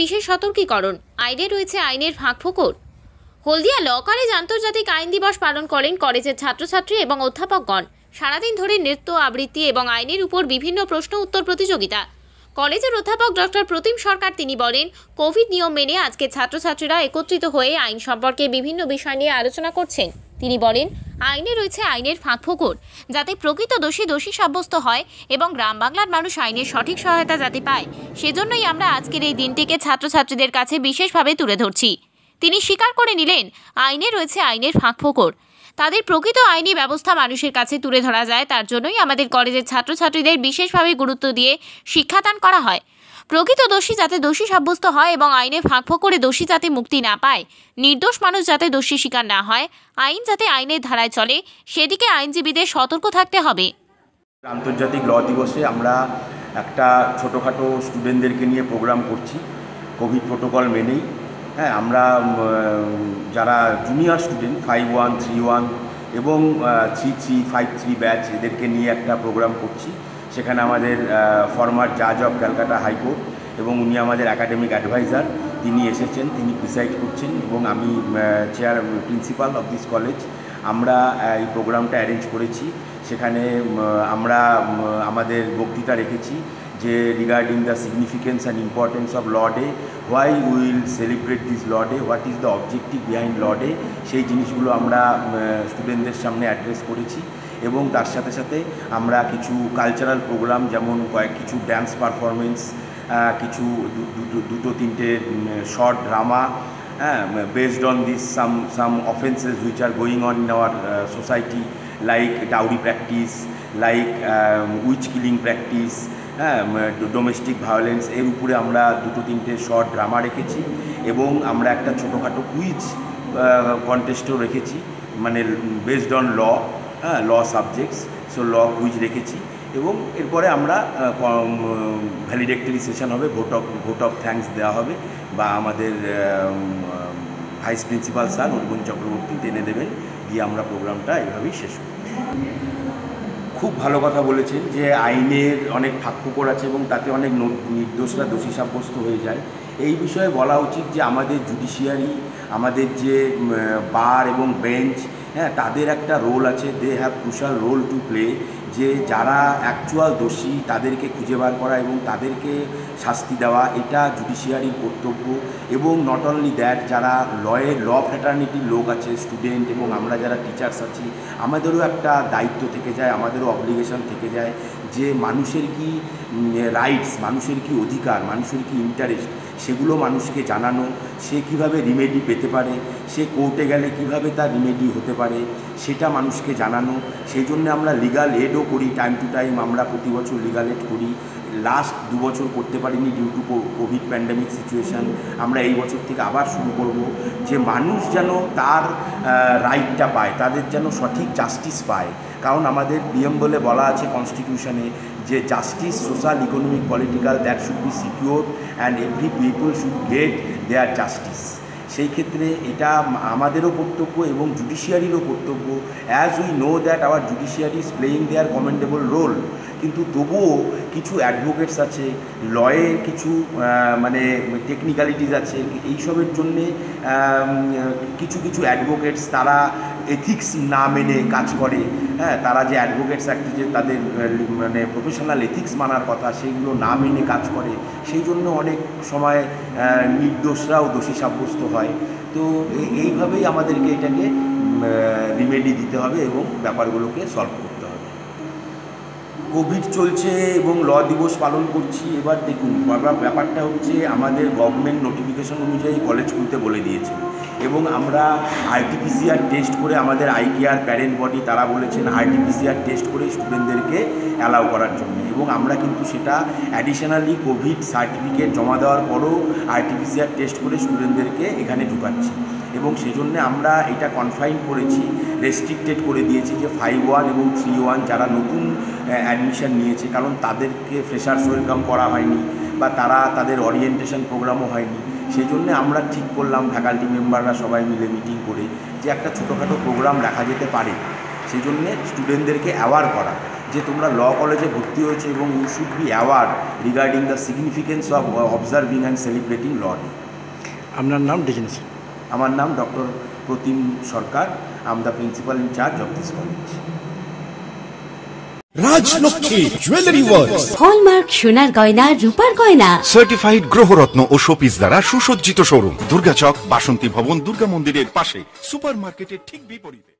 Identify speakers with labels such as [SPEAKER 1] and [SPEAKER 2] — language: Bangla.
[SPEAKER 1] বিশেষ সতর্কীকরণ। আইনে রয়েছে আইনের ফাঁকফোকর হলদিয়া ল কলেজ আন্তর্জাতিক আইন দিবস পালন করেন কলেজের ছাত্রছাত্রী এবং অধ্যাপকগণ। সারাদিন ধরে নৃত্য আবৃত্তি এবং আইনের উপর বিভিন্ন প্রশ্ন উত্তর প্রতিযোগিতা। কলেজের অধ্যাপক ডক্টর প্রতিম সরকার তিনি বলেন, কোভিড নিয়ম মেনে আজকে ছাত্রছাত্রীরা একত্রিত হয়ে আইন সম্পর্কে বিভিন্ন বিষয় নিয়ে আলোচনা করছেন। তিনি বলেন আইনে রয়েছে আইনের ফাঁক ফাঁকফোকর যাতে প্রকৃত দোষী দোষী সাব্যস্ত হয় এবং গ্রাম বাংলার মানুষ আইনের সঠিক সহায়তা যাতে পায়। সেজন্যই আমরা আজকের এই দিনটিকে ছাত্রছাত্রীদের কাছে বিশেষভাবে তুলে ধরছি। তিনি স্বীকার করে নিলেন, আইনে রয়েছে আইনের ফাঁক ফাঁকফোকর তাদের প্রকৃত আইনি ব্যবস্থা মানুষের কাছে তুলে ধরা যায়, তার জন্যই আমাদের কলেজের ছাত্রছাত্রীদের বিশেষভাবে গুরুত্ব দিয়ে শিক্ষাদান করা হয়। প্রকৃত দোষী যাতে দোষী সাব্যস্ত হয় এবং আইনে ফাঁকফোক করে দোষী যাতে মুক্তি না পায়, নির্দোষ মানুষ যাতে দোষী শিকার না হয়, আইন যাতে আইনের ধারায় চলে, সেদিকে আইনজীবীদের সতর্ক থাকতে হবে।
[SPEAKER 2] আন্তর্জাতিক ল দিবসে আমরা একটা ছোটোখাটো স্টুডেন্টদেরকে নিয়ে প্রোগ্রাম করছি। কোভিড প্রোটোকল মেনেই হ্যাঁ আমরা যারা junior student five one three one এবং three three five three batch এদেরকে নিয়ে একটা প্রোগ্রাম করছি। সেখানে আমাদের ফর্মার জাজ অফ ক্যালকাটা হাইকোর্ট এবং উনি আমাদের একাডেমিক অ্যাডভাইজার তিনি এসেছেন, তিনি প্রিসাইড করছেন এবং আমি chair principal of this college আমরা এই প্রোগ্রামটা অ্যারেঞ্জ করেছি। সেখানে আমরা আমাদের বক্তৃতা রেখেছি। যে regarding the significance and importance of law day why will celebrate this day what is the objective behind law day সেই জিনিসগুলো আমরা স্টুডেন্টদের সামনে অ্যাড্রেস করেছি। এবং তার সাথে সাথে আমরা কিছু কালচারাল প্রোগ্রাম যেমন কয়েক, কিছু ড্যান্স পারফরমেন্স কিছু দুটো, তিনটে শর্ট ড্রামা হ্যাঁ based on this some some offences which are going on in our society like dowry practice like witch killing practice হ্যাঁ ডোমেস্টিক ভায়োলেন্স এর উপরে আমরা দুটো তিনটে শর্ট ড্রামা রেখেছি এবং আমরা একটা ছোটোখাটো কুইজ কন্টেস্টও রেখেছি মানে বেসড অন ল হ্যাঁ law subjects so law quiz রেখেছি এবং এরপরে আমরা ভ্যালিডেক্টরি সেশন হবে vote of vote of thanks দেওয়া হবে বা আমাদের vice principal sir Arjun Chakraborty টেনে দেবেন দিয়ে আমরা প্রোগ্রামটা এভাবেই শেষ করব। খুব ভালো কথা বলেছেন যে আইনের অনেক ফাঁকুকর আছে এবং তাতে অনেক নির্দোষরা দোষী সাব্যস্ত হয়ে যায়। এই বিষয়ে বলা উচিত যে আমাদের জুডিশিয়ারি আমাদের যে বার এবং বেঞ্চ হ্যাঁ তাদের একটা রোল আছে। They have crucial role to play যে যারা অ্যাকচুয়াল দোষী তাদেরকে খুঁজে বার করা এবং তাদেরকে শাস্তি দেওয়া, এটা জুডিশিয়ারির কর্তব্য। এবং নট অনলি দ্যাট যারা লয়ের ল ফ্যাটার্নিটির লোক আছে স্টুডেন্ট এবং আমরা যারা টিচার্স আছি, আমাদেরও একটা দায়িত্ব থেকে যায়, আমাদেরও অব্লিগেশন থেকে যায়। যে মানুষের কি রাইটস মানুষের কি অধিকার, মানুষের কি ইন্টারেস্ট সেগুলো মানুষকে জানানো, সে কীভাবে রিমেডি পেতে পারে, সে কোর্টে গেলে কীভাবে তার রিমেডি হতে পারে, সেটা মানুষকে জানানো। সেই জন্য আমরা লিগাল এডও করি টাইম টু টাইম আমরা প্রতি বছর লিগাল এড করি। লাস্ট দু বছর করতে পারিনি due to covid pandemic situation আমরা এই বছর থেকে আবার শুরু করব। যে মানুষ যেন তার রাইটটা পায়, তাদের যেন সঠিক জাস্টিস পায় কারণ আমাদের নিয়ম বলে বলা আছে কনস্টিটিউশনে যে justice social economic political that should be secure and every people should get their justice সেই ক্ষেত্রে এটা আমাদেরও কর্তব্য এবং জুডিশিয়ারিরও কর্তব্য। As we know that our judiciary is playing their commendable role কিন্তু তবুও কিছু অ্যাডভোকেটস আছে লয়ের কিছু মানে টেকনিক্যালিটিস আছে, এইসবের জন্যে কিছু কিছু অ্যাডভোকেটস তারা এথিক্স না মেনে কাজ করে। হ্যাঁ তারা যে অ্যাডভোকেটস অ্যাক্টে যে তাদের মানে প্রফেশনাল এথিক্স মানার কথা, সেইগুলো না মেনে কাজ করে, সেই জন্য অনেক সময় নির্দোষরাও দোষী সাব্যস্ত হয়। তো এই- এইভাবেই আমাদেরকে এটাকে রিমেডি দিতে হবে এবং ব্যাপারগুলোকে সলভ করতে কোভিড চলছে এবং ল দিবস পালন করছি, এবার দেখুন ব্যাপার- ব্যাপারটা হচ্ছে আমাদের গভর্নমেন্ট নোটিফিকেশন অনুযায়ী কলেজ খুলতে বলে দিয়েছে এবং আমরা আরটিপিসিআর টেস্ট করে আমাদের আইকেআর প্যারেন্ট বডি তারা বলেছেন আরটিপিসিআর টেস্ট করে স্টুডেন্টদেরকে অ্যালাউ করার জন্য এবং আমরা কিন্তু সেটা অ্যাডিশনালি কোভিড সার্টিফিকেট জমা দেওয়ার পরও আরটিপিসিআর টেস্ট করে স্টুডেন্টদেরকে এখানে ঢুকাচ্ছি এবং সেই জন্য আমরা এটা কনফাইন করেছি রেস্ট্রিক্টেড করে দিয়েছি যে ফাইভ ওয়ান এবং থ্রি ওয়ান যারা নতুন অ্যাডমিশন নিয়েছে কারণ তাদেরকে ফ্রেশার্স ওয়েলকাম করা হয়নি বা তারা তাদের অরিয়েন্টেশন প্রোগ্রামও হয়নি। সেই জন্য আমরা ঠিক করলাম ফ্যাকাল্টি মেম্বাররা সবাই মিলে মিটিং করে যে একটা ছোটোখাটো প্রোগ্রাম রাখা যেতে পারে। সেই জন্যে স্টুডেন্টদেরকে অ্যাওয়ার করা যে তোমরা ল কলেজে ভর্তি হয়েছে এবং you should be award regarding the significance of observing and celebrating law day
[SPEAKER 3] আপনার নাম ডেজিনেশন
[SPEAKER 2] আমার নাম doctor Pratim Sarkar. Am the principal in charge of this college
[SPEAKER 4] Rajlakshmi jewellery world
[SPEAKER 5] hallmark সোনার গয়না রূপার গয়না।
[SPEAKER 4] সার্টিফাইড গ্রহরত্ন ও শোপিস দ্বারা সুসজ্জিত শোরুম। দুর্গাচক বাসন্তী ভবন দুর্গা মন্দিরের পাশে সুপারমার্কেটের ঠিক বিপরীতে।